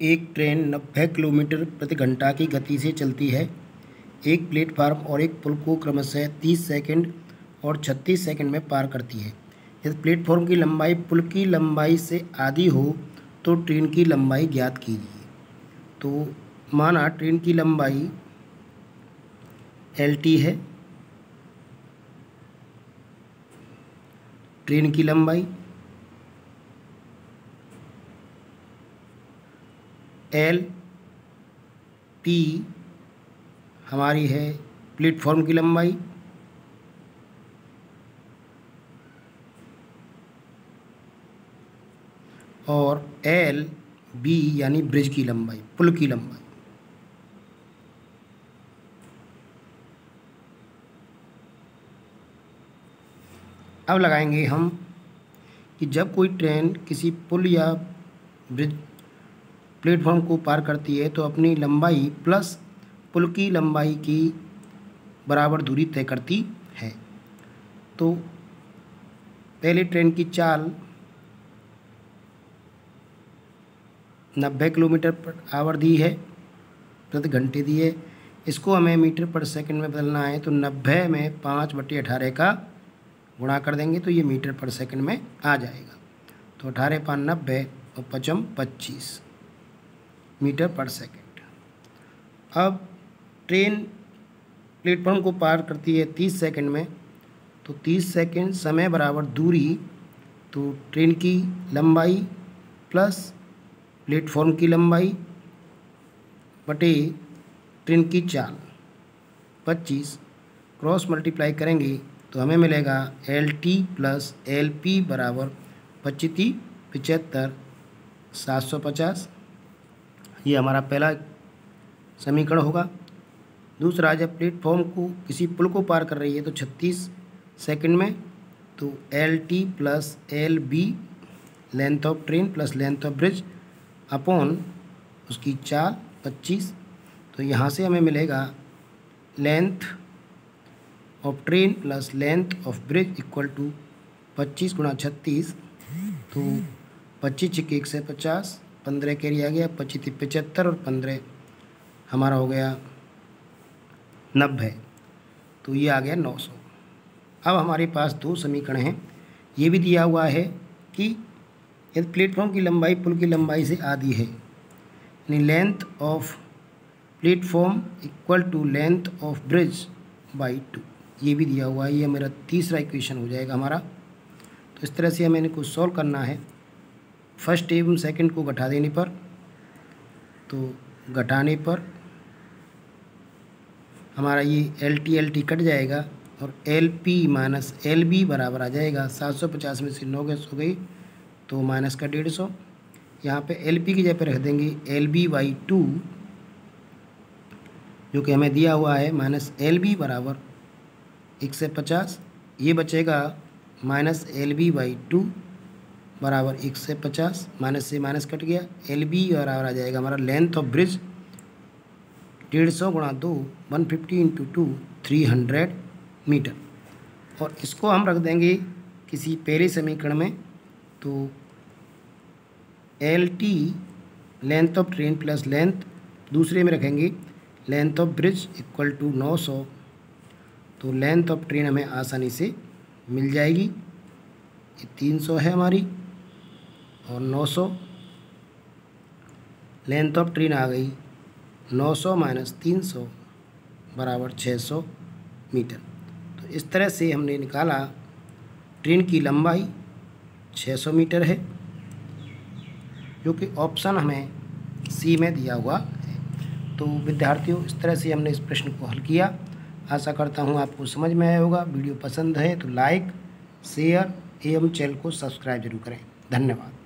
एक ट्रेन नब्बे किलोमीटर प्रति घंटा की गति से चलती है। एक प्लेटफार्म और एक पुल को क्रमशः तीस सेकंड और छत्तीस सेकंड में पार करती है। यदि प्लेटफॉर्म की लंबाई पुल की लंबाई से आधी हो तो ट्रेन की लंबाई ज्ञात कीजिए। तो माना ट्रेन की लंबाई एल टी है। ट्रेन की लंबाई एल पी हमारी है प्लेटफॉर्म की लंबाई। और एल बी यानी ब्रिज की लंबाई, पुल की लंबाई। अब लगाएँगे हम कि जब कोई ट्रेन किसी पुल या ब्रिज प्लेटफॉर्म को पार करती है तो अपनी लंबाई प्लस पुल की लंबाई की बराबर दूरी तय करती है। तो पहले ट्रेन की चाल नब्बे किलोमीटर पर आवर दी है, प्रति घंटे दी है। इसको हमें मीटर पर सेकंड में बदलना है तो नब्बे में पाँच बटे अठारह का गुणा कर देंगे तो ये मीटर पर सेकंड में आ जाएगा। तो अठारह पाँच नब्बे और पचम पच्चीस। मीटर पर सेकंड। अब ट्रेन प्लेटफॉर्म को पार करती है तीस सेकंड में तो तीस सेकंड समय बराबर दूरी तो ट्रेन की लंबाई प्लस प्लेटफॉर्म की लंबाई बटे ट्रेन की चाल, पच्चीस। क्रॉस मल्टीप्लाई करेंगे तो हमें मिलेगा L T plus L P बराबर पच्चीस पचहत्तर, सात सौ पचास। ये हमारा पहला समीकरण होगा। दूसरा, जब प्लेटफॉर्म को किसी पुल को पार कर रही है तो छत्तीस सेकंड में तो L T plus L B length of train plus length of bridge upon उसकी चाल पच्चीस तो यहाँ से हमें मिलेगा length of train plus length of bridge equal to पच्चीस गुणा छत्तीस तो पच्चीस छिके एक से पचास पंद्रह कैरी आ गया, पच्चीस पचहत्तर और पंद्रह हमारा हो गया नब्बे। तो ये आ गया नौ सौ। अब हमारे पास दो समीकरण हैं। ये भी दिया हुआ है कि यदि प्लेटफॉर्म की लंबाई पुल की लंबाई से आधी है, यानी length of platform equal to length of bridge by two. ये भी दिया हुआ है, ये मेरा तीसरा इक्वेशन हो जाएगा हमारा। तो इस तरह से हमें इनको सॉल्व करना है। फ़र्स्ट एवं सेकंड को घटा देने पर तो घटाने पर हमारा ये L T L T cut जाएगा और L P minus L B बराबर आ जाएगा। सात सौ पचास में से नौ गैस हो गई तो माइनस का डेढ़ सौ। यहाँ पर एल पी की जगह पर रख देंगे एल बी वाई टू, जो कि हमें दिया हुआ है, माइनस एल बी बराबर एक से पचास। ये बचेगा minus L B by two. बराबर एक से पचास, माइनस से माइनस कट गया। एल बी बराबर आ जाएगा हमारा लेंथ ऑफ़ ब्रिज डेढ़ सौ गुणा दो, one fifty into two three hundred metre और इसको हम रख देंगे किसी पहले समीकरण में तो L T length of train plus length दूसरे में रखेंगे length of bridge equal to नौ सौ। तो लेंथ ऑफ़ ट्रेन हमें आसानी से मिल जाएगी। ये तीन सौ है हमारी। और 900 लेंथ ऑफ़ ट्रेन आ गई। 900 सौ माइनस तीन सौ बराबर 600 मीटर। तो इस तरह से हमने निकाला। ट्रेन की लंबाई 600 मीटर है, जो कि ऑप्शन हमें सी में दिया हुआ है। तो विद्यार्थियों, इस तरह से हमने इस प्रश्न को हल किया। आशा करता हूँ आपको समझ में आया होगा। वीडियो पसंद है तो लाइक शेयर एवं चैनल को सब्सक्राइब ज़रूर करें। धन्यवाद।